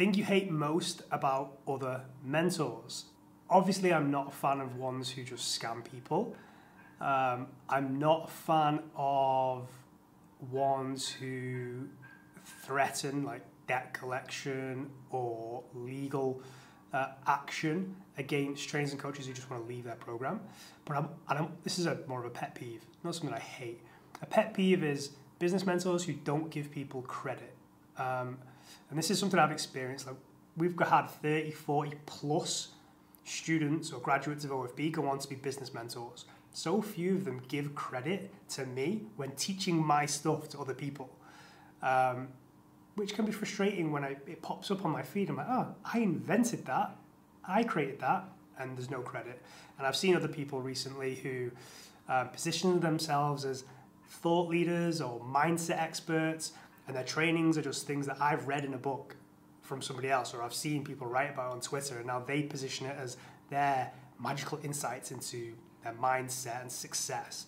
thing you hate most about other mentors? Obviously, I'm not a fan of ones who just scam people. Um, I'm not a fan of ones who threaten like debt collection or legal uh, action against trainers and coaches who just want to leave their program. But I'm, I don't, this is a more of a pet peeve, not something I hate. A pet peeve is business mentors who don't give people credit. Um, and this is something I've experienced. Like we've had 30, 40 plus students or graduates of OFB go on to be business mentors. So few of them give credit to me when teaching my stuff to other people. Um, which can be frustrating when I, it pops up on my feed. I'm like, oh, I invented that, I created that, and there's no credit. And I've seen other people recently who uh, position themselves as thought leaders or mindset experts, and their trainings are just things that I've read in a book from somebody else, or I've seen people write about on Twitter, and now they position it as their magical insights into their mindset and success.